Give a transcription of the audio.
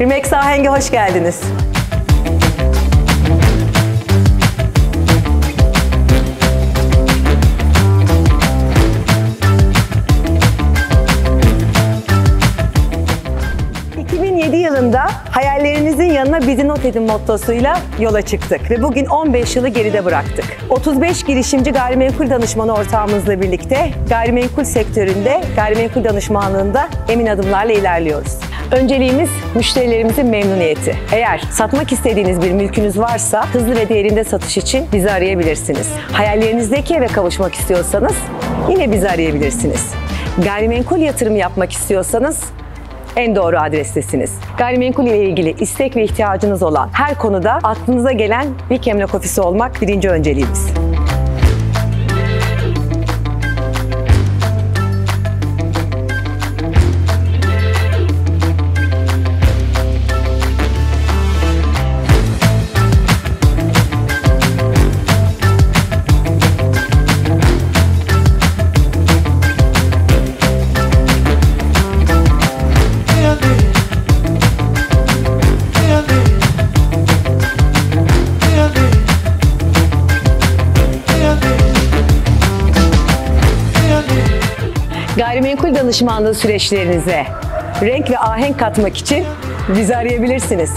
Remax Aheng'e hoş geldiniz. ...2007 yılında hayallerinizin yanına bizi not edin mottosuyla yola çıktık ve bugün 15 yılı geride bıraktık. 35 girişimci gayrimenkul danışmanı ortağımızla birlikte gayrimenkul sektöründe, gayrimenkul danışmanlığında emin adımlarla ilerliyoruz. Önceliğimiz müşterilerimizin memnuniyeti. Eğer satmak istediğiniz bir mülkünüz varsa hızlı ve değerinde satış için bizi arayabilirsiniz. Hayallerinizdeki eve kavuşmak istiyorsanız yine bizi arayabilirsiniz. Gayrimenkul yatırım yapmak istiyorsanız en doğru adrestesiniz. Gayrimenkul ile ilgili istek ve ihtiyacınız olan her konuda aklınıza gelen bir Emlak Ofisi olmak birinci önceliğimiz. Gayrimenkul danışmanlığı süreçlerinize renk ve ahenk katmak için bizi arayabilirsiniz.